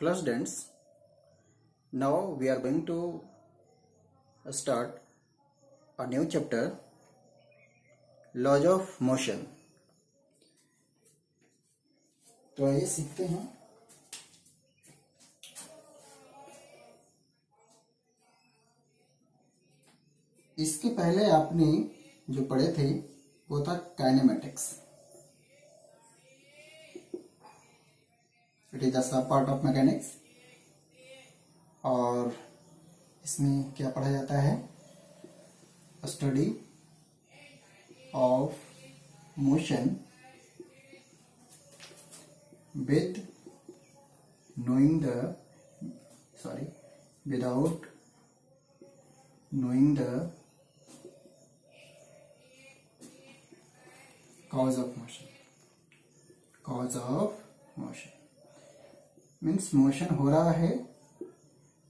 Hello students, now we are going to start a new chapter Laws of Motion. तो आइए सीखते हैं इसके पहले आपने जो पढ़े थे वो था kinematics it is a part of mechanics और इसमें क्या पढ़ा जाता है? Study of motion with knowing the sorry without knowing the cause of motion cause of motion means motion हो रहा है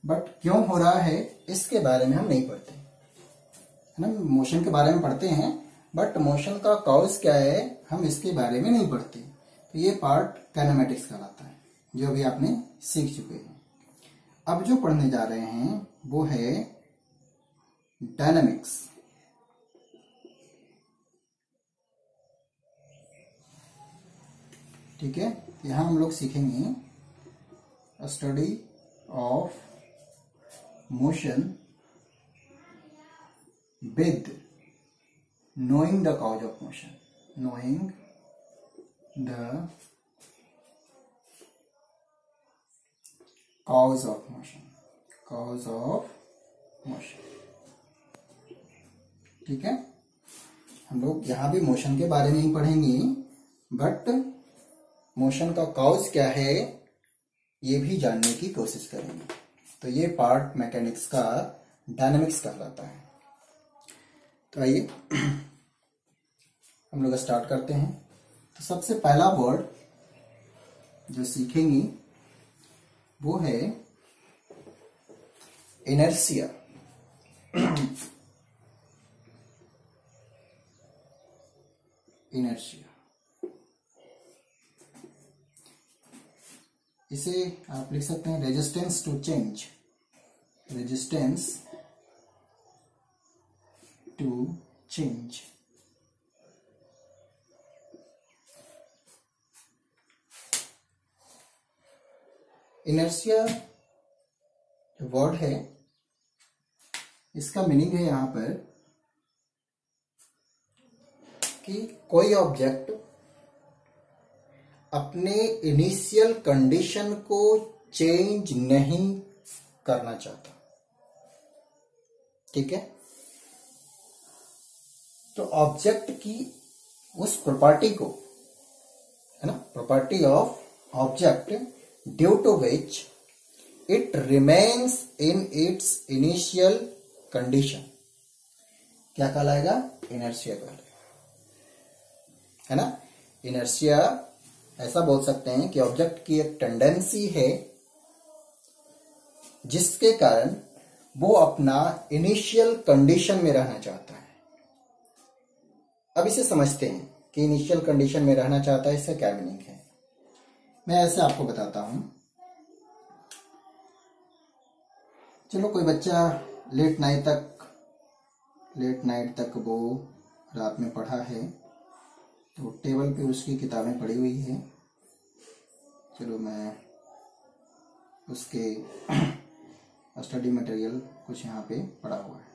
बट क्यों हो रहा है, इसके बारे में हम नहीं पढ़ते। है ना? मोशन के बारे में पढ़ते हैं बट मोशन का कॉज क्या है, हम इसके बारे में नहीं पढ़ते। तो ये पार्ट कैनामेटिक्स कहलाता है, जो अभी आपने सीख चुके हैं। अब जो पढ़ने जा रहे हैं, वो है डायनामिक्स ठीक है? यहाँ हम लोग सीखेंगे study of motion with knowing the cause of motion knowing the cause of motion cause of motion ठीक है हम लोग यहाँ भी मोशन के बारे में ही पढ़ेंगे बट मोशन का कॉज क्या है ये भी जानने की कोशिश करेंगे। तो ये पार्ट मैकेनिक्स का डायनामिक्स कहलाता है। तो आइए, हम लोग स्टार्ट करते हैं। तो सबसे पहला वर्ड जो सीखेंगे, वो है इनर्सिया इनर्शिया इसे आप लिख सकते हैं resistance to change resistance to change inertia जो वर्ड है, इसका मीनिंग है यहाँ पर कि कोई ऑब्जेक्ट अपने इनिशियल कंडीशन को चेंज नहीं करना चाहता। ठीक है? तो ऑब्जेक्ट की उस प्रॉपर्टी को, है ना? Property of object due to which it remains in its initial condition क्या कहलाएगा? इनर्सिया कहलाएगा। है ना? इनर्सिया ऐसा बोल सकते हैं कि ऑब्जेक्ट की एक टेंडेंसी है, जिसके कारण वो अपना इनिशियल कंडीशन में रहना चाहता है। अब इसे समझते हैं कि इनिशियल कंडीशन में रहना चाहता है, इसका क्या मीनिंग है। मैं ऐसे आपको बताता हूँ। चलो, कोई बच्चा लेट नाइट तक लेट नाइट तक वो रात में पढ़ा है तो टेबल पे उसकी किताबें पड़ी हुई है। चलो मैं उसके स्टडी मटेरियल कुछ यहाँ पे पड़ा हुआ है।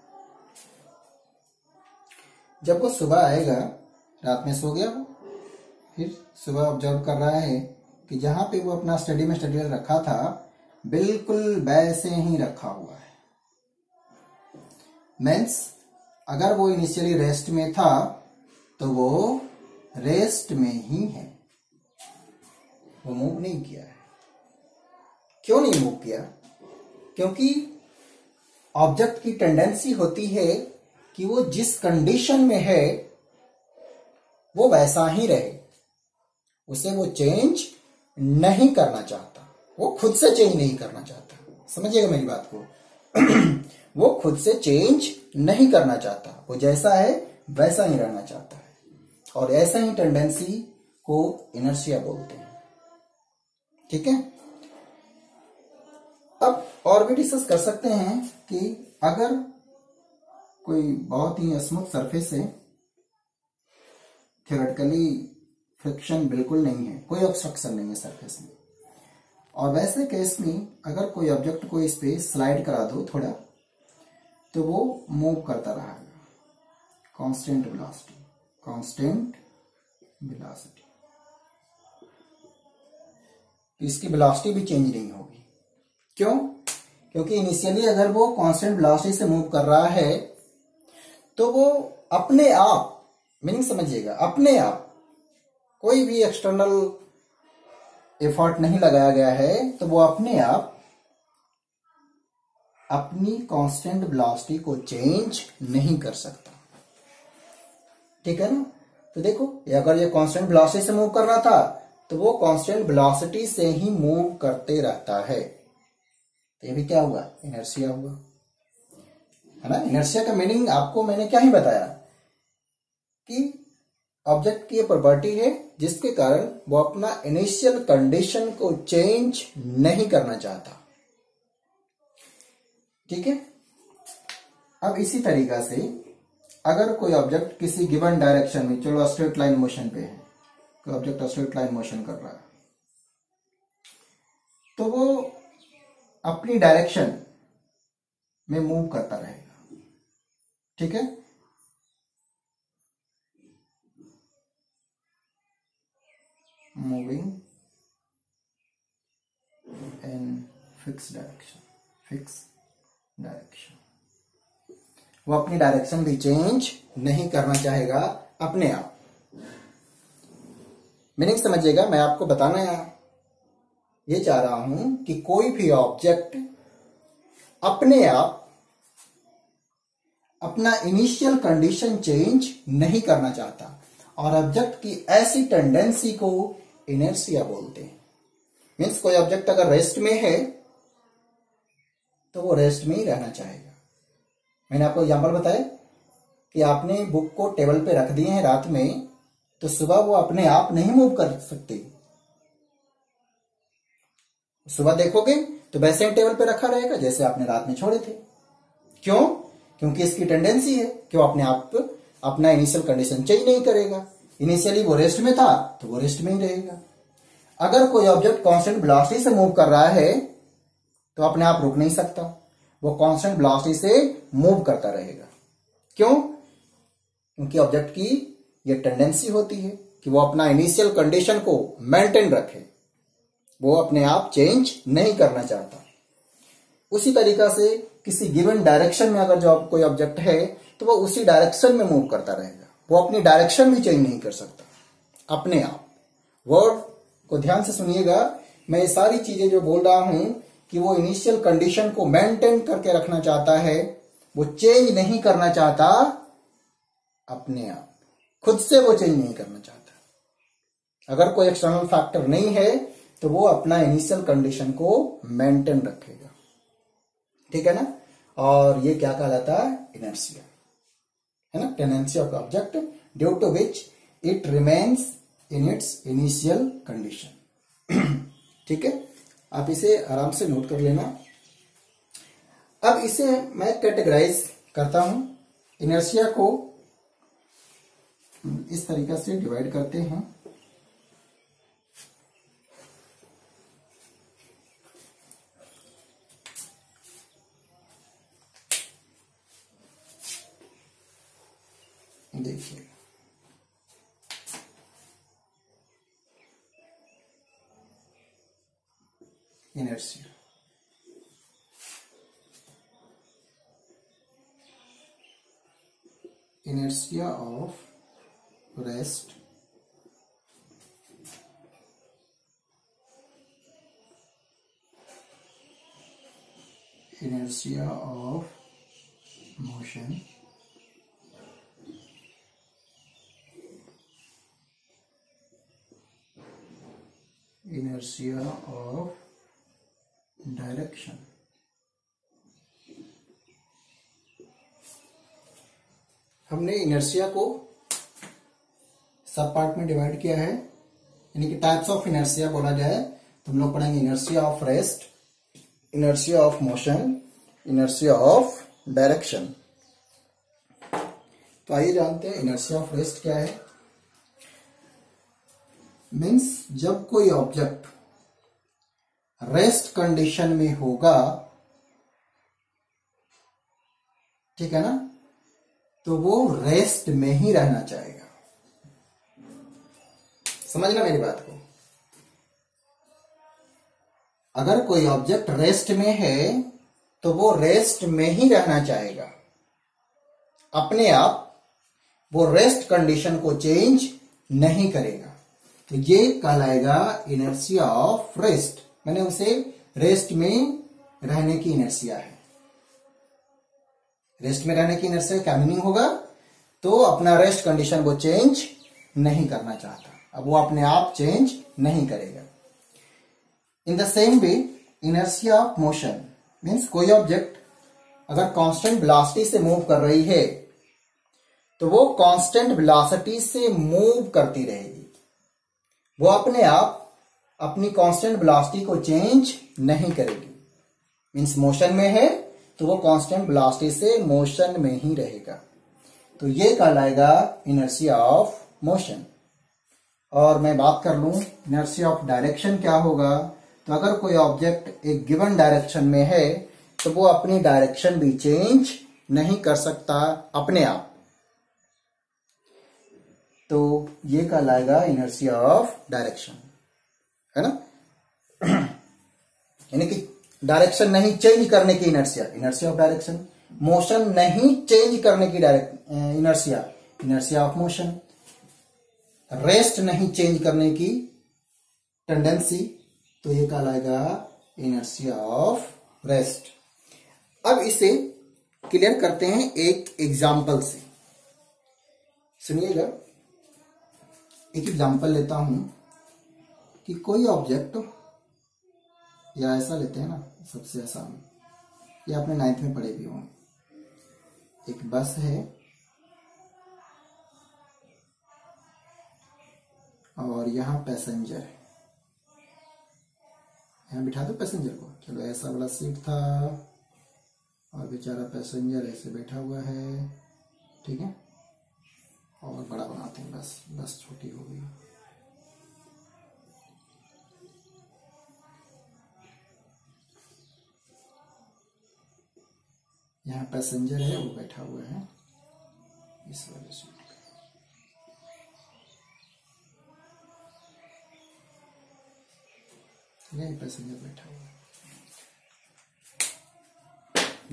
जब वो सुबह आएगा, रात में सो गया वो। फिर सुबह ऑब्ज़र्व कर रहा है कि जहाँ पे वो अपना स्टडी में मटेरियल रखा था, बिल्कुल वैसे ही रखा हुआ है। मीन्स अगर वो इनिशियली रेस्ट में था तो वो रेस्ट में ही है। वो मूव नहीं किया है। क्यों नहीं मूव किया? क्योंकि ऑब्जेक्ट की टेंडेंसी होती है कि वो जिस कंडीशन में है, वो वैसा ही रहे। उसे वो चेंज नहीं करना चाहता। वो खुद से चेंज नहीं करना चाहता। समझिएगा मेरी बात को? वो खुद से चेंज नहीं करना चाहता। वो जैसा है, वैसा ही रहना चाहता है। और ऐसा ही टेंडेंसी को इनर्सिया बोलते हैं। ठीक है? अब और भी डिस्कस कर सकते हैं कि अगर कोई बहुत ही स्मूथ सरफेस है थियोरेटिकली फ्रिक्शन बिल्कुल नहीं है, कोई ऑब्स्ट्रक्शन नहीं है सरफेस में। और वैसे केस में अगर कोई ऑब्जेक्ट को इस पे स्लाइड करा दो थोड़ा तो वो मूव करता रहेगा। कांस्टेंट वेलोसिटी कांस्टेंट वेलोसिटी इसकी वेलोसिटी भी चेंज नहीं होगी। क्यों? क्योंकि इनिशियली अगर वो कांस्टेंट वेलोसिटी से मूव कर रहा है तो वो अपने आप मीनिंग समझिएगा, अपने आप, कोई भी एक्सटर्नल एफर्ट नहीं लगाया गया है तो वो अपने आप, अपनी कांस्टेंट वेलोसिटी को चेंज नहीं कर सकता। ठीक है ना? तो देखो, ये अगर ये कांस्टेंट वेलोसिटी से मूव कर रहा था तो वो कांस्टेंट वेलोसिटी से ही मूव करते रहता है। तो ये भी क्या हुआ? इनर्सिया हुआ। है ना? इनर्सिया का मीनिंग आपको मैंने क्या ही बताया? कि ऑब्जेक्ट की प्रॉपर्टी है, जिसके कारण वो अपना इनिशियल कंडीशन को चेंज नहीं करना चाहता। ठीक है? अब इसी तरीका से अगर कोई ऑब्जेक्ट किसी गिवन डायरेक्शन में, चलो स्ट्रेट लाइन मोशन पे है। कोई ऑब्जेक्ट स्ट्रेट लाइन मोशन कर रहा है। तो वो अपनी डायरेक्शन में मूव करता रहेगा। ठीक है? Moving in fix direction fix direction वो अपनी डायरेक्शन भी चेंज नहीं करना चाहेगा, अपने आप। मीनिंग समझिएगा, मैं आपको बताना ये चाह रहा हूँ कि कोई भी ऑब्जेक्ट अपने आप अपना इनिशियल कंडीशन चेंज नहीं करना चाहता और ऑब्जेक्ट की ऐसी टेंडेंसी को इनर्सिया बोलते हैं। मीन्स कोई ऑब्जेक्ट अगर रेस्ट में है तो वो रेस्ट में ही रहना चाहेगा। मैंने आपको एग्ज़ाम्पल बताया कि आपने बुक को टेबल पे रख दिए हैं रात में तो सुबह वो अपने आप नहीं मूव कर सकती। सुबह देखोगे तो वैसे ही टेबल पे रखा रहेगा, जैसे आपने रात में छोड़े थे। क्यों? क्योंकि इसकी टेंडेंसी है कि वो अपने आप, अपना इनिशियल कंडीशन चेंज नहीं करेगा। इनिशियली वो रेस्ट में था तो वो रेस्ट में ही रहेगा। अगर कोई ऑब्जेक्ट कांस्टेंट वेलोसिटी से मूव कर रहा है तो अपने आप रुक नहीं सकता। वो कांस्टेंट वेलोसिटी से मूव करता रहेगा। क्यों? क्योंकि ऑब्जेक्ट की ये टेंडेंसी होती है कि वो अपना इनिशियल कंडीशन को मेंटेन रखे। वो अपने आप चेंज नहीं करना चाहता। उसी तरीका से किसी गिवन डायरेक्शन में अगर जो आप कोई ऑब्जेक्ट है तो वो उसी डायरेक्शन में मूव करता रहेगा। वो अपनी डायरेक्शन भी चेंज नहीं कर सकता। अपने आप। वर्ड को ध्यान से सुनिएगा, मैं ये सारी चीज़ें जो बोल रहा हूँ कि वो इनिशियल कंडीशन को मेंटेन करके रखना चाहता है, वो चेंज नहीं करना चाहता अपने आप। खुद से वो चेंज नहीं करना चाहता। अगर कोई एक्सटर्नल फैक्टर नहीं है तो वो अपना इनिशियल कंडीशन को मेंटेन रखेगा। ठीक है ना? और ये क्या कहलाता है? इनर्सिया है ना? Tendency of object due to which it remains in its initial condition ठीक है? आप इसे आराम से नोट कर लेना। अब इसे मैं कैटेगराइज करता हूँ। इनर्सिया को इस तरीका से डिवाइड करते हैं। देखिए। Inertia inertia of rest inertia of motion inertia of direction हमने इनर्सिया को सब पार्ट में डिवाइड किया है। यानी कि टाइप्स ऑफ़ इनर्सिया बोला जाए तो हम लोग पढ़ेंगे inertia of rest inertia of motion inertia of direction तो आइए जानते हैं इनर्शिया ऑफ़ रेस्ट क्या है। मीन्स जब कोई ऑब्जेक्ट रेस्ट कंडीशन में होगा, ठीक है ना तो वो रेस्ट में ही रहना चाहेगा समझना मेरी बात को। अगर कोई ऑब्जेक्ट रेस्ट में है तो वो रेस्ट में ही रहना चाहेगा। अपने आप वो रेस्ट कंडीशन को चेंज नहीं करेगा। तो ये कहलाएगा इनर्सिया ऑफ़ रेस्ट मैंने उसे रेस्ट में रहने की इनर्सिया है। रेस्ट में रहने की इनर्सिया क्या मीनिंग होगा? तो अपना रेस्ट कंडीशन वो चेंज नहीं करना चाहता। अब वो अपने आप चेंज नहीं करेगा। In the same way inertia of motion means कोई ऑब्जेक्ट अगर कांस्टेंट वेलोसिटी से मूव कर रही है तो वो कांस्टेंट वेलोसिटी से मूव करती रहेगी। वो अपने आप अपनी कांस्टेंट वेलोसिटी को चेंज नहीं करेगी। मीन्स मोशन में है तो वो कांस्टेंट वेलोसिटी से मोशन में ही रहेगा। तो ये कहलाएगा इनर्सिया ऑफ़ मोशन और मैं बात कर लू इनर्सिया ऑफ़ डायरेक्शन क्या होगा? तो अगर कोई ऑब्जेक्ट एक गिवन डायरेक्शन में है तो वो अपनी डायरेक्शन भी चेंज नहीं कर सकता अपने आप। तो ये कहलाएगा इनर्सिया ऑफ़ डायरेक्शन है ना? यानी कि डायरेक्शन नहीं चेंज करने की inertia inertia of direction motion नहीं चेंज करने की direct inertia inertia of motion rest नहीं चेंज करने की टेंडेंसी तो ये कहलाएगा इनर्सिया ऑफ़ रेस्ट अब इसे क्लियर करते हैं एक एग्ज़ाम्पल से। सुनिएगा। एक एग्जांपल लेता हूँ कि कोई ऑब्जेक्ट या ऐसा लेते हैं ना, सबसे आसान। ये आपने नाइन्थ में पढ़े भी होंगे। एक बस है और यहाँ पैसेंजर है। यहाँ बिठा दो पैसेंजर को। चलो, ऐसा वाला सीट था। और बेचारा पैसेंजर ऐसे बैठा हुआ है। ठीक है? और बड़ा बनाते हैं, बस बस छोटी हो गई। यहाँ पैसेंजर है, वो बैठा हुआ है। इस वजह से पैसेंजर बैठा हुआ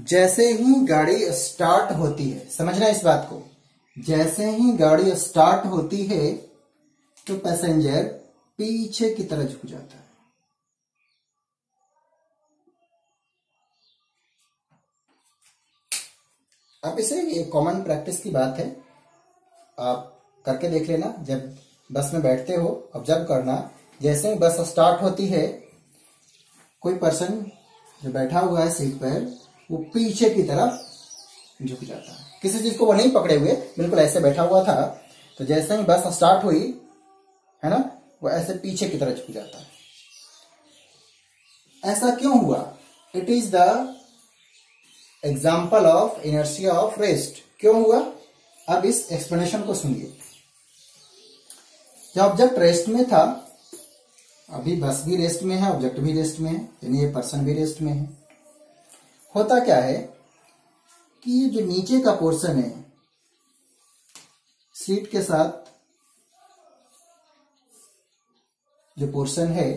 जैसे ही गाड़ी स्टार्ट होती है, समझना इस बात को। जैसे ही गाड़ी स्टार्ट होती है तो पैसेंजर पीछे की तरह झुक जाता है। आप इसे ये कॉमन प्रैक्टिस की बात है। आप करके देख लेना, जब बस में बैठते हो ऑब्ज़र्व करना, जैसे ही बस स्टार्ट होती है कोई पर्सन जो बैठा हुआ है सीट पर, वो पीछे की तरफ़ झुक जाता है। किसी चीज़ को वो नहीं पकड़े हुए, बिल्कुल ऐसे बैठा हुआ था। तो जैसे ही बस स्टार्ट हुई, है ना, वो ऐसे पीछे की तरह झुक जाता है। ऐसा क्यों हुआ? It is the example of inertia of rest क्यों हुआ? अब इस एक्सप्लेनेशन को सुनिए। जब ऑब्जेक्ट रेस्ट में था अभी बस भी रेस्ट में है ऑब्जेक्ट भी रेस्ट में है, यानी ये पर्सन भी रेस्ट में है। होता क्या है कि ये जो नीचे का पोर्शन है सीट के साथ जो पोर्शन है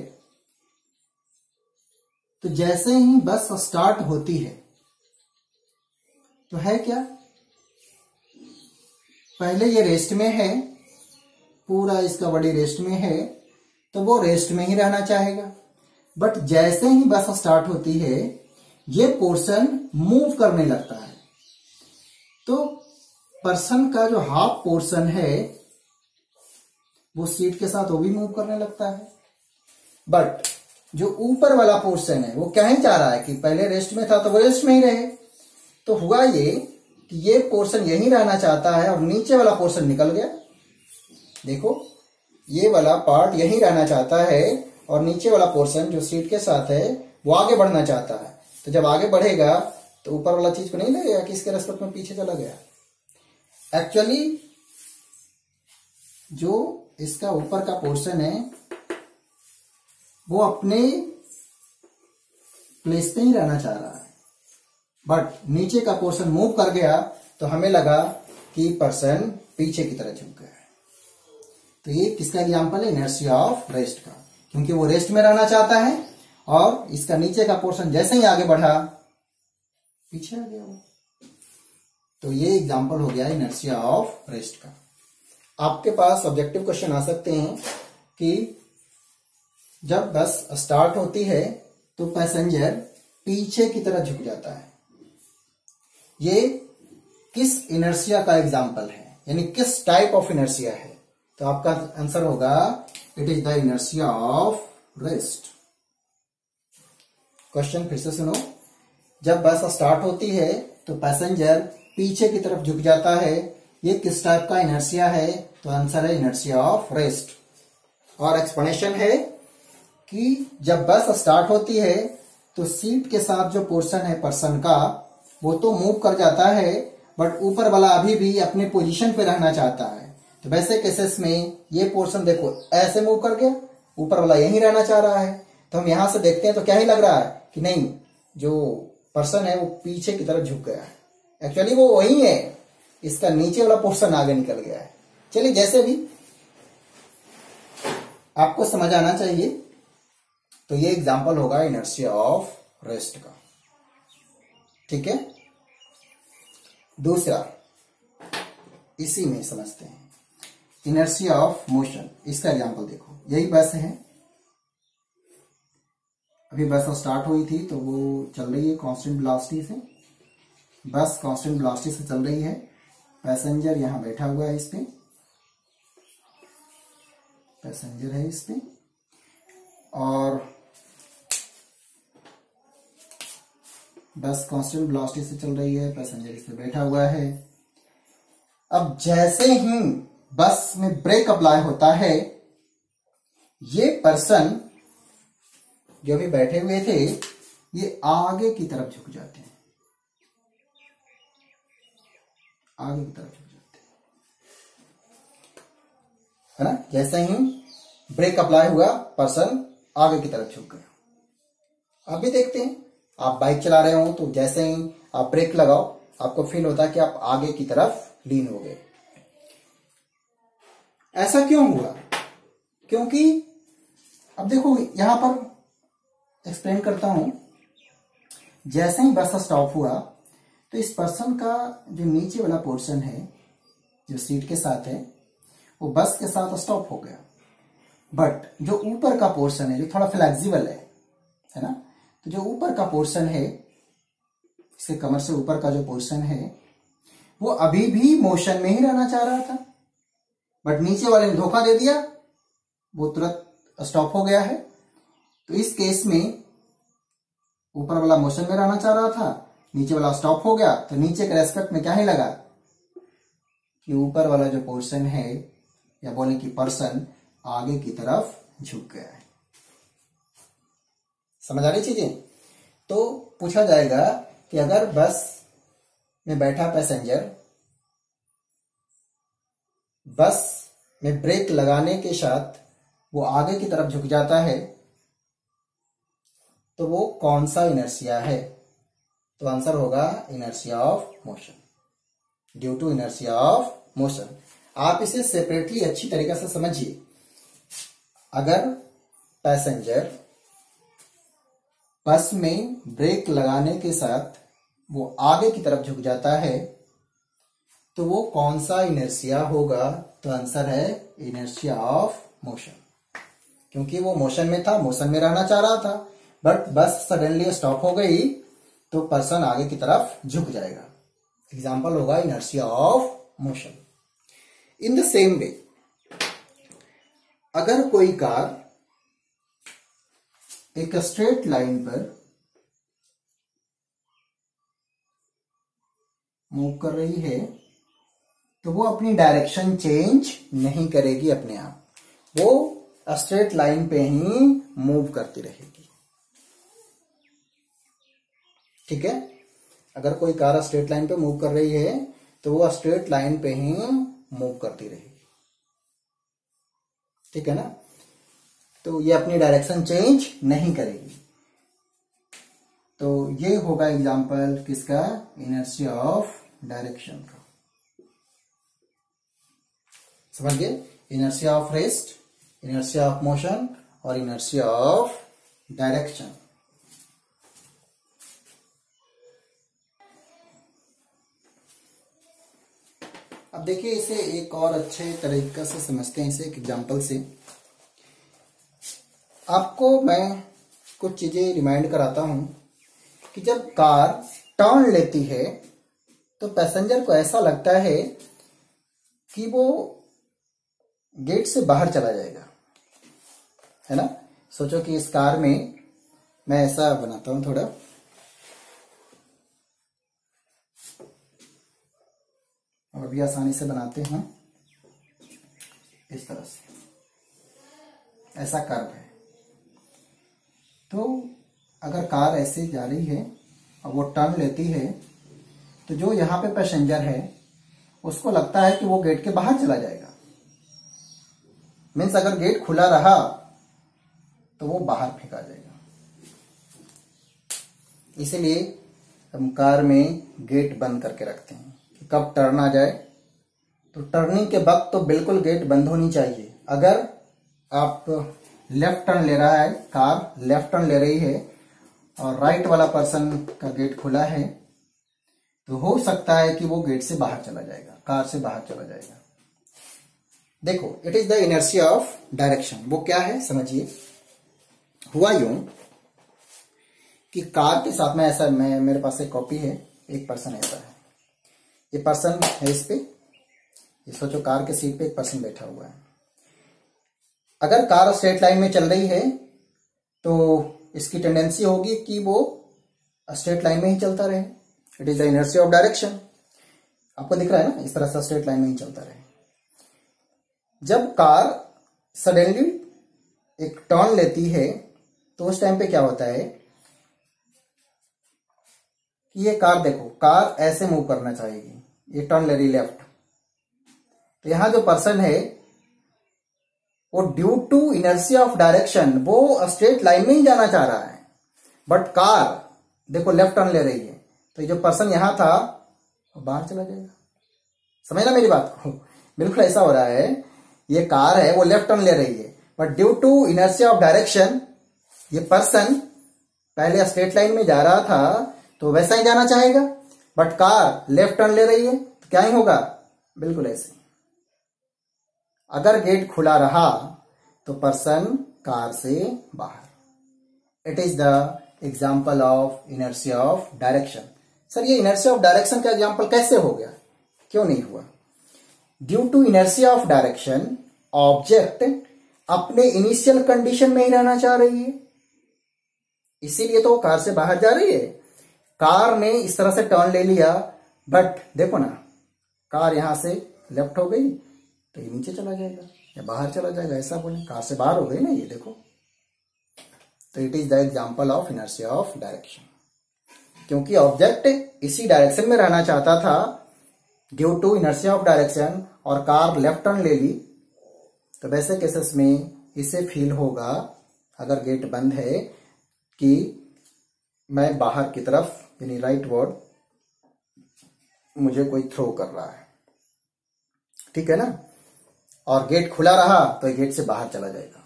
तो जैसे ही बस स्टार्ट होती है तो है क्या? पहले ये रेस्ट में है, पूरा इसका बॉडी रेस्ट में है तो वो रेस्ट में ही रहना चाहेगा। बट जैसे ही बस स्टार्ट होती है, ये पोर्शन मूव करने लगता है। तो पर्सन का जो हाफ़ पोर्शन है, वो सीट के साथ वो भी मूव करने लगता है। बट जो ऊपर वाला पोर्शन है, वो क्या ही चाह रहा है कि पहले रेस्ट में था तो वो रेस्ट में ही रहे। तो हुआ ये कि ये पोर्शन यही रहना चाहता है और नीचे वाला पोर्शन निकल गया। देखो ये वाला पार्ट यही रहना चाहता है और नीचे वाला पोर्शन जो सीट के साथ है, वो आगे बढ़ना चाहता है। तो जब आगे बढ़ेगा तो ऊपर वाला चीज़ को नहीं लगेगा कि इसके रेस्पेक्ट में पीछे चला गया। एक्चुअली जो इसका ऊपर का पोर्शन है, वो अपने प्लेस पे ही रहना चाह रहा है। बट नीचे का पोर्शन मूव कर गया तो हमें लगा कि पर्सन पीछे की तरह झुक गया है। तो ये किसका एग्ज़ाम्पल है? इनर्सिया ऑफ़ रेस्ट का। क्योंकि वो रेस्ट में रहना चाहता है और इसका नीचे का पोर्शन जैसे ही आगे बढ़ा, पीछे आ गया वो। तो ये एग्ज़ाम्पल हो गया इनर्सिया ऑफ़ रेस्ट का। आपके पास ऑब्जेक्टिव क्वेश्चन आ सकते हैं कि जब बस स्टार्ट होती है तो पैसेंजर पीछे की तरह झुक जाता है। ये किस इनर्सिया का एग्ज़ाम्पल है? यानी किस टाइप ऑफ़ इनर्सिया है? तो आपका आंसर होगा it is the inertia of rest question फिर से सुनो। जब बस स्टार्ट होती है तो पैसेंजर पीछे की तरफ़ झुक जाता है। ये किस टाइप का इनर्सिया है? तो आंसर है इनर्सिया ऑफ़ रेस्ट और एक्सप्लेनेशन है कि जब बस स्टार्ट होती है तो सीट के साथ जो पोर्शन है पर्सन का, वो तो मूव कर जाता है बट ऊपर वाला अभी भी अपने पोजीशन पे रहना चाहता है। तो वैसे केसेस में ये पोर्शन देखो, ऐसे मूव कर गया ऊपर वाला यही रहना चाह रहा है। तो हम यहाँ से देखते हैं तो क्या ही लग रहा है कि नहीं, जो पर्सन है वो पीछे की तरफ़ झुक गया है। एक्चुअली वो वही है। इसका नीचे वाला पोर्शन आगे निकल गया है। चलिए जैसे भी आपको समझ आना चाहिए तो ये एग्जांपल होगा इनर्सिया ऑफ़ रेस्ट का। ठीक है? दूसरा, इसी में समझते हैं। इनर्सिया ऑफ़ मोशन इसका एग्ज़ाम्पल देखो। यही बस है। अभी बस स्टार्ट हुई थी तो वो चल रही है कांस्टेंट वेलोसिटी से। बस कांस्टेंट वेलोसिटी से चल रही है। पैसेंजर यहाँ बैठा हुआ है इस पे। पैसेंजर है इस पे। और बस कांस्टेंट वेलोसिटी से चल रही है। पैसेंजर इस पे बैठा हुआ है। अब जैसे ही बस में ब्रेक अप्लाई होता है। ये पर्सन जो भी बैठे हुए थे, ये आगे की तरफ़ झुक जाते हैं। आगे की तरफ़ झुक जाते हैं। है ना? जैसे ही ब्रेक अप्लाई हुआ पर्सन आगे की तरफ़ झुक गया। आप भी देखते हैं, आप बाइक चला रहे हो तो जैसे ही आप ब्रेक लगाओ, आपको फील होता है कि आप आगे की तरफ़ लीन हो गए। ऐसा क्यों हुआ? क्योंकि, अब देखो, यहाँ पर एक्सप्लेन करता हूँ। जैसे ही बस स्टॉप हुआ तो इस पर्सन का जो नीचे वाला पोर्शन है, जो सीट के साथ है, वो बस के साथ स्टॉप हो गया। बट जो ऊपर का पोर्शन है, जो थोड़ा फ्लेक्सिबल है है ना? तो जो ऊपर का पोर्शन है, इसके कमर से ऊपर का जो पोर्शन है, वो अभी भी मोशन में ही रहना चाह रहा था। बट नीचे वाले ने धोखा दे दिया, वो तुरंत स्टॉप हो गया है। तो इस केस में ऊपर वाला मोशन में रहना चाह रहा था, नीचे वाला स्टॉप हो गया तो नीचे के रेस्पेक्ट में क्या ही लगा? कि ऊपर वाला जो पोर्शन है, या बोले कि पर्सन आगे की तरफ़ झुक गया है। समझ आ रही चीज़ें? तो पूछा जाएगा कि अगर बस में बैठा पैसेंजर बस में ब्रेक लगाने के साथ वो आगे की तरफ़ झुक जाता है तो वो कौन सा इनर्सिया है? तो आंसर होगा inertia of motion. Due to inertia of motion. आप इसे सेपरेटली अच्छी तरीके से समझिए। अगर पैसेंजर बस में ब्रेक लगाने के साथ वो आगे की तरफ़ झुक जाता है तो वो कौन सा इनर्सिया होगा? तो आंसर है इनर्सिया ऑफ़ मोशन। क्योंकि वो मोशन में था, मोशन में रहना चाह रहा था। बट बस सडनली स्टॉप हो गई तो पर्सन आगे की तरफ़ झुक जाएगा। एग्ज़ाम्पल होगा inertia of motion. In the same way अगर कोई कार एक स्ट्रेट लाइन पर मूव कर रही है तो वो अपनी डायरेक्शन चेंज नहीं करेगी अपने आप। वो स्ट्रेट लाइन पे ही मूव करती रहेगी। ठीक है? अगर कोई कार स्ट्रेट लाइन पे मूव कर रही है तो वो स्ट्रेट लाइन पे ही मूव करती रहेगी। ठीक है ना? तो ये अपनी डायरेक्शन चेंज नहीं करेगी। तो ये होगा एग्जांपल किसका? इनर्शिया ऑफ़ डायरेक्शन का। समझ गए inertia of rest inertia of motion और इनर्शिया ऑफ़ डायरेक्शन अब देखिए इसे एक और अच्छे तरीके से समझते हैं, इसे एक एग्जांपल से। आपको मैं कुछ चीज़ें रिमाइंड कराता हूँ कि जब कार टर्न लेती है तो पैसेंजर को ऐसा लगता है कि वो गेट से बाहर चला जाएगा। है ना? सोचो कि इस कार में मैं ऐसा बनाता हूँ थोड़ा। और भी आसानी से बनाते हैं इस तरह से। ऐसा कर्व है। तो अगर कार ऐसे जा रही है, और वो टर्न लेती है तो जो यहाँ पे पैसेंजर है, उसको लगता है कि वो गेट के बाहर चला जाएगा। मीन्स अगर गेट खुला रहा तो वो बाहर फेंका जाएगा। इसीलिए हम कार में गेट बंद करके रखते हैं कि कब टर्न आ जाए। तो टर्निंग के वक्त तो बिल्कुल गेट बंद होनी चाहिए। अगर आप लेफ़्ट टर्न ले रहा है, कार लेफ़्ट टर्न ले रही है, और राइट वाला पर्सन का गेट खुला है तो हो सकता है कि वो गेट से बाहर चला जाएगा, कार से बाहर चला जाएगा। देखो it is the inertia of direction वो क्या है? समझिए। हुआ यूँ कि कार के साथ में ऐसा, मैं, मेरे पास एक कॉपी है, एक पर्सन ऐसा है। ये पर्सन है इस पे। ये सोचो, कार के सीट पे एक पर्सन बैठा हुआ है। अगर कार स्ट्रेट लाइन में चल रही है तो इसकी टेंडेंसी होगी कि वो स्ट्रेट लाइन में ही चलता रहे। It is the inertia of direction आपको दिख रहा है ना? इस तरह से स्ट्रेट लाइन में ही चलता रहे। जब कार सडनली एक टर्न लेती है तो उस टाइम पे क्या होता है कि ये कार देखो, कार ऐसे मूव करना चाहेगी। ये टर्न ले रही लेफ़्ट तो यहाँ जो पर्सन है, वो due to inertia of direction वो स्ट्रेट लाइन में ही जाना चाह रहा है। बट कार देखो लेफ़्ट टर्न ले रही है। तो जो पर्सन यहाँ था, वो बाहर चला जाएगा। समझना मेरी बात को? बिल्कुल ऐसा हो रहा है ये कार है, वो लेफ़्ट टर्न ले रही है। But due to inertia of direction ये पर्सन पहले स्ट्रेट लाइन में जा रहा था तो वैसा ही जाना चाहेगा। बट कार लेफ़्ट टर्न ले रही है तो क्या ही होगा? बिल्कुल ऐसे। अगर गेट खुला रहा तो पर्सन कार से बाहर। It is the example of inertia of direction sir, ये इनर्सी ऑफ़ डायरेक्शन का एग्ज़ाम्पल कैसे हो गया? क्यों नहीं हुआ? Due to inertia of direction object अपने इनिशियल कंडीशन में ही रहना चाह रही है। इसीलिए तो कार से बाहर जा रही है। कार ने इस तरह से टर्न ले लिया बट देखो ना, कार यहाँ से लेफ़्ट हो गई तो ये नीचे चला जाएगा, या बाहर चला जाएगा, ऐसा बोले, कार से बाहर हो गई ना ये, देखो। तो it is the example of inertia of direction क्योंकि ऑब्जेक्ट इसी डायरेक्शन में रहना चाहता था due to inertia of direction और कार लेफ़्ट टर्न ले ली तो वैसे केसेस में इसे फील होगा, अगर गेट बंद है, कि मैं बाहर की तरफ़, यानी राइट वर्ड मुझे कोई थ्रो कर रहा है। ठीक है ना? और गेट खुला रहा तो गेट से बाहर चला जाएगा।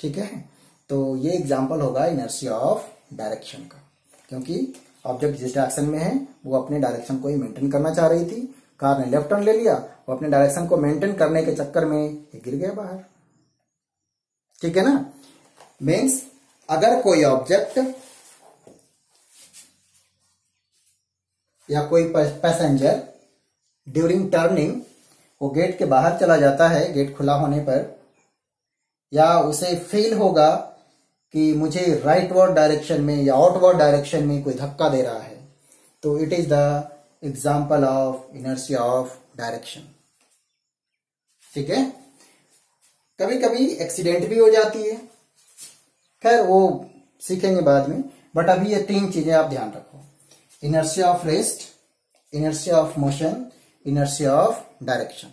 ठीक है? तो ये एग्जांपल होगा इनर्सिया ऑफ़ डायरेक्शन का, क्योंकि ऑब्जेक्ट जिस डायरेक्शन में है, वो अपने डायरेक्शन को ही मेंटेन करना चाह रही थी। कार ने लेफ़्ट टर्न ले लिया, वो अपने डायरेक्शन को मेंटेन करने के चक्कर में गिर गया बाहर। ठीक है ना? मीन्स अगर कोई ऑब्जेक्ट या कोई पैसेंजर ड्यूरिंग टर्निंग वो गेट के बाहर चला जाता है गेट खुला होने पर, या उसे फील होगा कि मुझे राइट वर्ड डायरेक्शन में या आउटवर्ड डायरेक्शन में कोई धक्का दे रहा है। तो it is the example of inertia of direction ठीक है? कभी कभी एक्सीडेंट भी हो जाती है। खैर, वो सीखेंगे बाद में। बट अभी ये तीन चीज़ें आप ध्यान रखो। Inertia of rest inertia of motion inertia of direction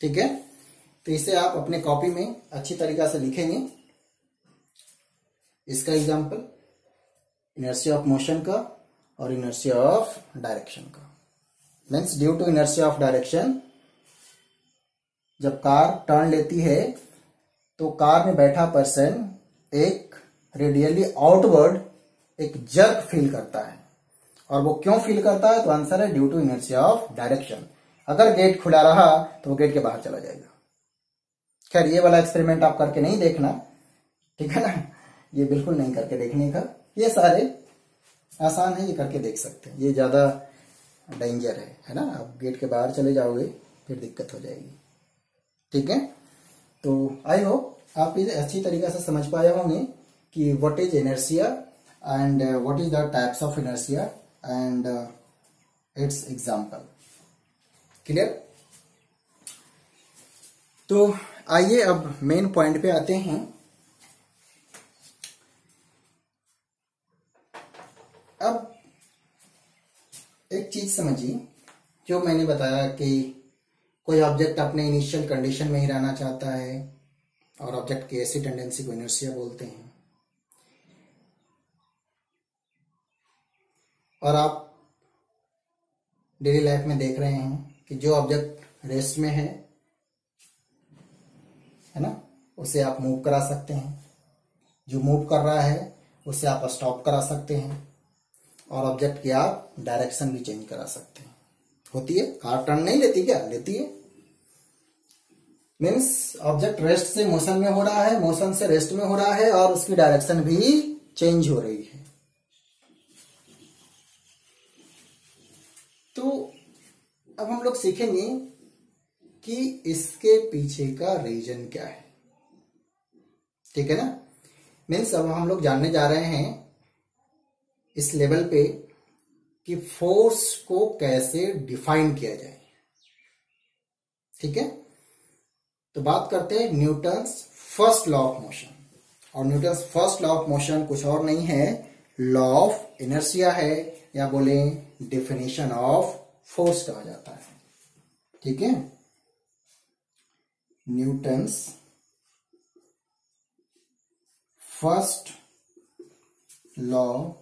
ठीक है? तो इसे आप अपने कॉपी में अच्छी तरीका से लिखेंगे। इसका एग्ज़ाम्पल इनर्सिया ऑफ़ मोशन का और इनर्सिया ऑफ़ डायरेक्शन का। Means due to inertia of direction जब कार टर्न लेती है तो कार में बैठा पर्सन एक रेडियली आउटवर्ड एक जर्क फील करता है। और वो क्यों फील करता है? तो आंसर है due to inertia of direction अगर गेट खुला रहा तो वो गेट के बाहर चला जाएगा। खैर, ये वाला एक्सपेरिमेंट आप करके नहीं देखना, ठीक है ना? ये बिल्कुल नहीं करके देखने का। ये सारे आसान है, ये करके देख सकते हैं। ये ज़्यादा डेंजर है है ना? आप गेट के बाहर चले जाओगे, फिर दिक्कत हो जाएगी। ठीक है? तो आई होप आप इसे अच्छी तरीके से समझ पाए होंगे कि what is inertia and what is the types of inertia and its example clear तो आइए अब मेन पॉइंट पे आते हैं। अब एक चीज़ समझिए, जो मैंने बताया कि कोई ऑब्जेक्ट अपने इनिशियल कंडीशन में ही रहना चाहता है और ऑब्जेक्ट की ऐसी टेंडेंसी को इनर्सिया बोलते हैं। और आप डेली लाइफ में देख रहे हैं कि जो ऑब्जेक्ट रेस्ट में है है ना, उसे आप मूव करा सकते हैं। जो मूव कर रहा है, उसे आप स्टॉप करा सकते हैं। और ऑब्जेक्ट की आप डायरेक्शन भी चेंज करा सकते हैं। होती है? कार टर्न नहीं लेती क्या? लेती है। मीन्स ऑब्जेक्ट रेस्ट से मोशन में हो रहा है मोशन से रेस्ट में हो रहा है और उसकी डायरेक्शन भी चेंज हो रही है। तो अब हम लोग सीखेंगे कि इसके पीछे का रीजन क्या है। ठीक है ना? मीन्स अब हम लोग जानने जा रहे हैं इस लेवल पे कि फोर्स को कैसे डिफाइन किया जाए। ठीक है? तो बात करते हैं Newton's first law of motion. और Newton's first law of motion कुछ और नहीं है। लॉ ऑफ़ इनर्सिया है। या बोले डेफिनेशन ऑफ़ फोर्स कहा जाता है। ठीक है? Newton's first law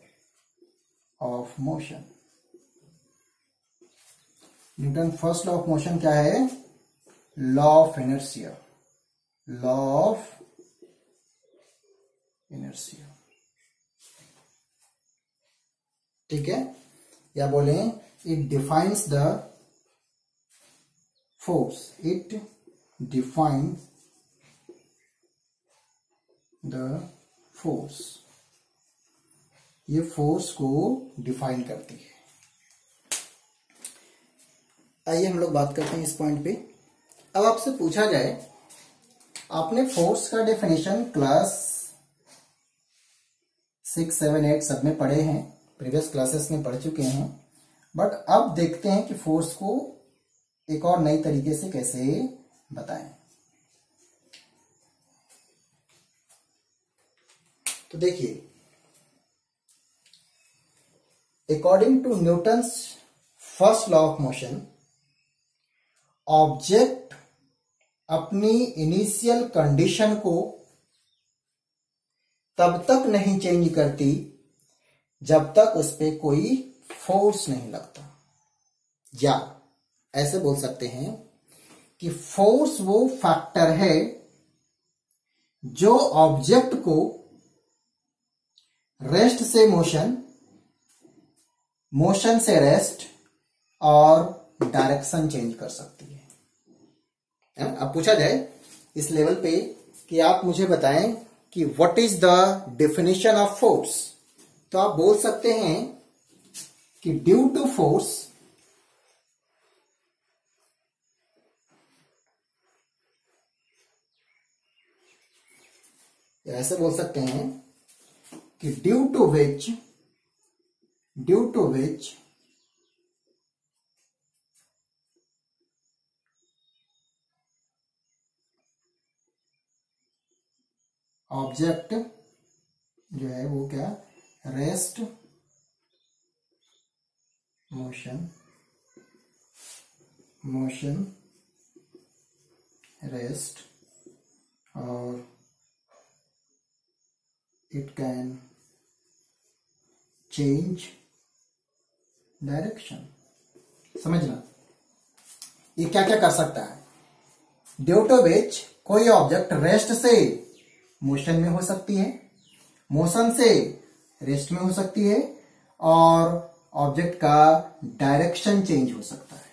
of motion Newton first law of motion क्या है? Law of inertia law of inertia ठीक है? या बोले it defines the force it defines the force ये फोर्स को डिफाइन करती है। आइए हम लोग बात करते हैं इस पॉइंट पे। अब आपसे पूछा जाए, आपने फोर्स का definition class six seven eight सब में पढ़े हैं प्रीवियस क्लासेस में पढ़ चुके हैं बट अब देखते हैं कि फोर्स को एक और नई तरीके से कैसे बताएँ। तो देखिए according to Newton's first law of motion object अपनी इनिशियल कंडीशन को तब तक नहीं चेंज करती, जब तक उस पर कोई फोर्स नहीं लगता। या, ऐसे बोल सकते हैं कि फोर्स वो फैक्टर है जो ऑब्जेक्ट को रेस्ट से मोशन मोशन से रेस्ट और डायरेक्शन चेंज कर सकती है। अब पूछा जाए इस लेवल पे कि आप मुझे बताएँ कि what is the definition of force तो आप बोल सकते हैं कि ड्यू टू फोर्स ऐसे बोल सकते हैं कि due to which due to which object जो है वो क्या? रेस्ट मोशन मोशन रेस्ट और इट कैन चेंज डायरेक्शन। समझना? ये क्या क्या कर सकता है? ड्यू टू विच कोई ऑब्जेक्ट रेस्ट से मोशन में हो सकती है मोशन से रेस्ट में हो सकती है, और ऑब्जेक्ट का डायरेक्शन चेंज हो सकता है।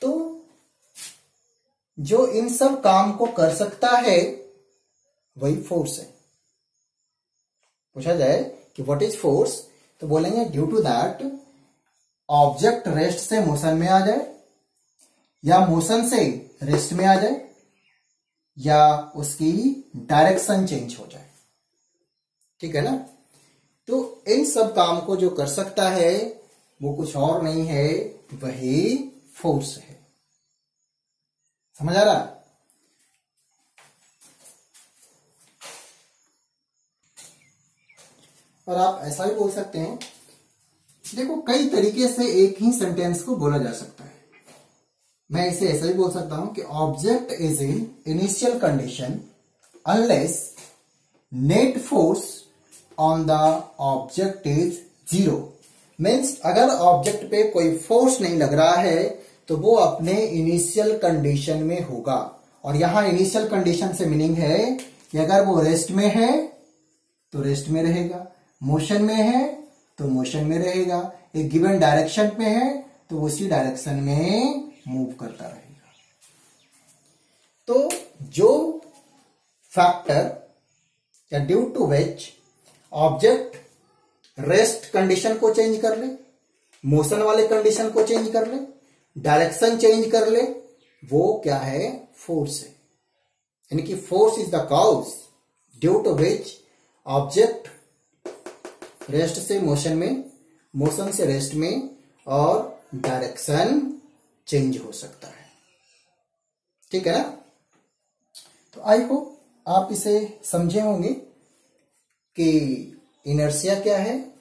तो जो इन सब काम को कर सकता है, वही फोर्स है। पूछा जाए कि व्हाट इज़ फोर्स तो बोलेंगे due to that object rest से मोशन में आ जाए, या मोशन से रेस्ट में आ जाए, या उसकी डायरेक्शन चेंज हो जाए। ठीक है ना? तो इन सब काम को जो कर सकता है, वो कुछ और नहीं है, वही फोर्स है। समझ आ रहा? और आप ऐसा भी बोल सकते हैं, देखो, कई तरीके से एक ही सेंटेंस को बोला जा सकता है। मैं इसे ऐसा भी बोल सकता हूँ कि object is in initial condition unless net force on the object is zero means अगर ऑब्जेक्ट पे कोई फोर्स नहीं लग रहा है तो वो अपने इनिशियल कंडीशन में होगा। और यहाँ इनिशियल कंडीशन से मीनिंग है कि अगर वो रेस्ट में है तो रेस्ट में रहेगा। मोशन में है तो मोशन में रहेगा। एक गिवन डायरेक्शन पे है तो उसी डायरेक्शन में मूव करता रहेगा। तो जो फैक्टर या due to which object rest condition को चेंज कर ले मोशन वाले कंडीशन को चेंज कर ले डायरेक्शन चेंज कर ले, वो क्या है? फोर्स है। यानी कि force is the cause due to which object rest से मोशन में, मोशन से रेस्ट में और डायरेक्शन चेंज हो सकता है। ठीक है ना? तो आई होप आप इसे समझे होंगे कि इनर्सिया क्या है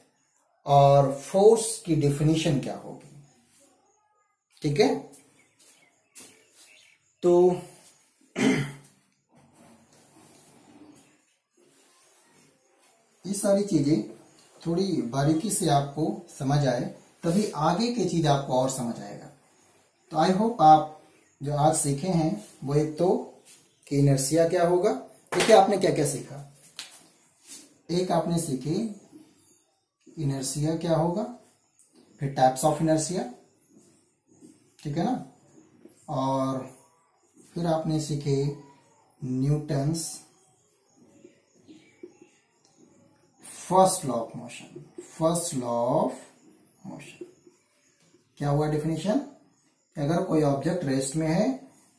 और फोर्स की डेफिनेशन क्या होगी। ठीक है? तो ये सारी चीज़ें थोड़ी बारीकी से आपको समझ आए, तभी आगे की चीज़ आपको और समझ आएगा। तो आई होप आप जो आज सीखे हैं, वो एक तो कि इनर्सिया क्या होगा, देखिए आपने क्या क्या सीखा। एक आपने सीखी इनर्सिया क्या होगा, फिर टाइप्स ऑफ़ इनर्सिया ठीक है ना? और फिर आपने सीखे Newton's first law of motion first law of motion क्या हुआ डेफिनेशन अगर कोई ऑब्जेक्ट रेस्ट में है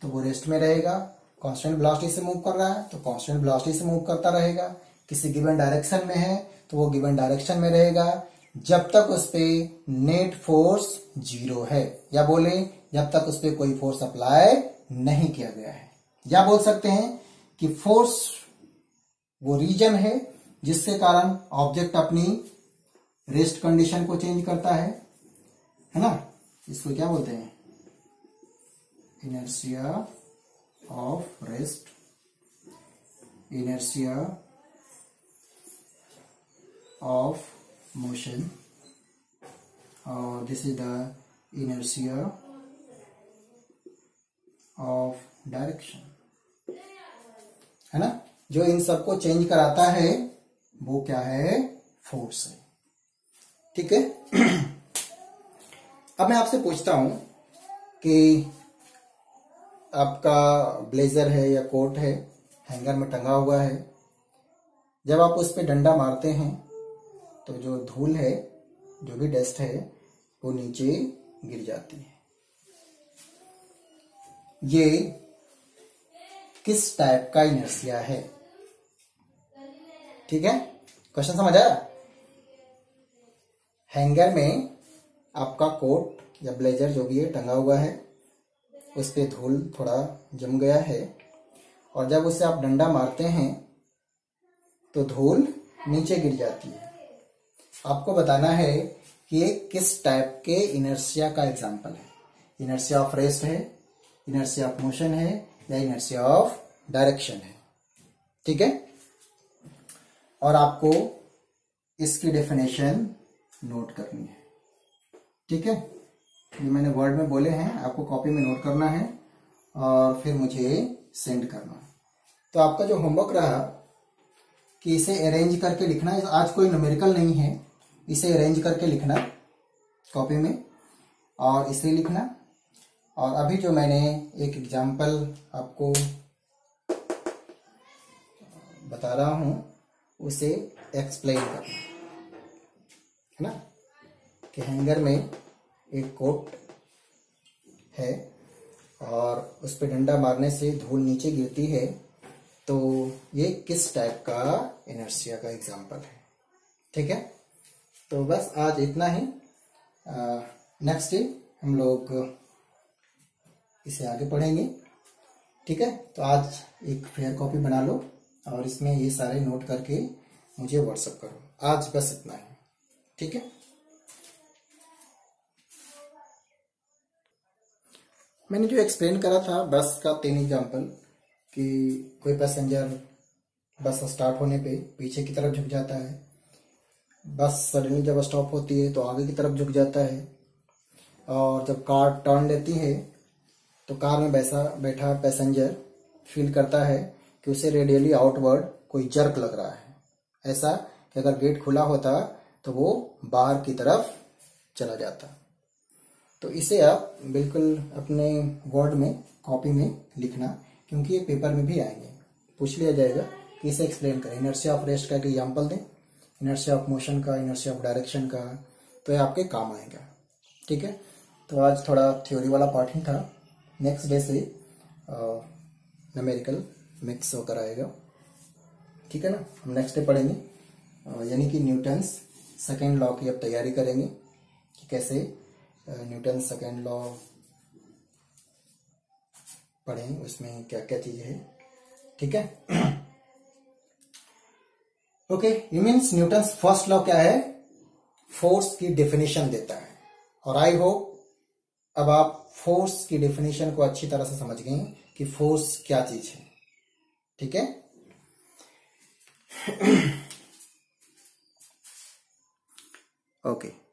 तो वो रेस्ट में रहेगा। कांस्टेंट वेलोसिटी से मूव कर रहा है तो कांस्टेंट वेलोसिटी से मूव करता रहेगा। किसी गिवन डायरेक्शन में है तो वो गिवन डायरेक्शन में रहेगा। जब तक उस पर नेट फोर्स ज़ीरो है। या बोले, जब तक उस पर कोई फोर्स अप्लाई नहीं किया गया है। या बोल सकते हैं कि फोर्स वो रीजन है जिसके कारण ऑब्जेक्ट अपनी रेस्ट कंडीशन को चेंज करता है। है ना? इसको क्या बोलते हैं? Inertia of rest inertia of motion और this is the inertia of direction है ना? जो इन सबको चेंज कराता है वो क्या है? फोर्स है। ठीक है? अब मैं आपसे पूछता हूँ कि आपका ब्लेजर है या कोट है हैंगर में टंगा हुआ है, जब आप उस पर डंडा मारते हैं तो जो धूल है, जो भी डस्ट है, वो नीचे गिर जाती है। ये किस टाइप का इनर्सिया है? ठीक है? क्वेश्चन समझ आया? हैंगर में आपका कोट या ब्लेजर जो भी है, टंगा हुआ है, उस पर धूल थोड़ा जम गया है और जब उसे आप डंडा मारते हैं तो धूल नीचे गिर जाती है। आपको बताना है कि ये किस टाइप के इनर्सिया का एग्ज़ाम्पल है? इनर्सिया ऑफ़ रेस्ट है इनर्सिया ऑफ़ मोशन है या इनर्सिया ऑफ़ डायरेक्शन है। ठीक है? और आपको इसकी डेफिनेशन नोट करनी है। ठीक है? ये मैंने वर्ड में बोले हैं, आपको कॉपी में नोट करना है और फिर मुझे सेंड करना है। तो आपका जो होमवर्क रहा, कि इसे अरेंज करके लिखना है, आज कोई न्यूमेरिकल नहीं है, इसे अरेंज करके लिखना कॉपी में, और इसे लिखना। और अभी जो मैंने एक एग्ज़ाम्पल आपको बता रहा हूँ उसे एक्सप्लेन करना, है ना? कि हैंगर में एक कोट है और उस पर डंडा मारने से धूल नीचे गिरती है तो ये किस टाइप का इनर्सिया का एग्ज़ाम्पल है? ठीक है? तो बस आज इतना ही। नेक्स्ट डे हम लोग इसे आगे पढ़ेंगे। ठीक है? तो आज एक फेयर कॉपी बना लो। और इसमें ये सारे नोट करके मुझे व्हाट्सअप करो। आज बस इतना ही। ठीक है? मैंने जो एक्सप्लेन करा था बस का तीन एग्ज़ाम्पल कि कोई पैसेंजर बस स्टार्ट होने पे पीछे की तरफ़ झुक जाता है। बस सडनली जब स्टॉप होती है तो आगे की तरफ़ झुक जाता है। और जब कार टर्न लेती है तो कार में बैसा बैठा पैसेंजर फील करता है कि उसे रेडियली आउटवर्ड कोई जर्क लग रहा है। ऐसा कि अगर गेट खुला होता तो वो बाहर की तरफ़ चला जाता। तो इसे आप बिल्कुल अपने वर्ड में कॉपी में लिखना, क्योंकि ये पेपर में भी आएँगे। पूछ लिया जाएगा कि इसे एक्सप्लेन करें। इनर्सिया ऑफ़ रेस्ट का एग्ज़ाम्पल दें। इनर्सिया ऑफ़ मोशन का इनर्सिया ऑफ़ डायरेक्शन का तो ये आपके काम आएगा। ठीक है? तो आज थोड़ा थ्योरी वाला पार्ट ही था। नेक्स्ट डे से न्यूमेरिकल मिक्स होकर आएगा ठीक है ना? हम नेक्स्ट डे पढ़ेंगे। यानी कि न्यूटन्स सेकेंड लॉ की अब तैयारी करेंगे कि कैसे न्यूटन सेकेंड लॉ पढ़ें, उसमें क्या क्या चीज़ें है। ठीक है? Okay you means Newton's first law क्या है? फोर्स की डेफिनेशन देता है। और आई होप अब आप फोर्स की डेफिनेशन को अच्छी तरह से समझ गए कि फोर्स क्या चीज़ है। ठीक है ओके okay.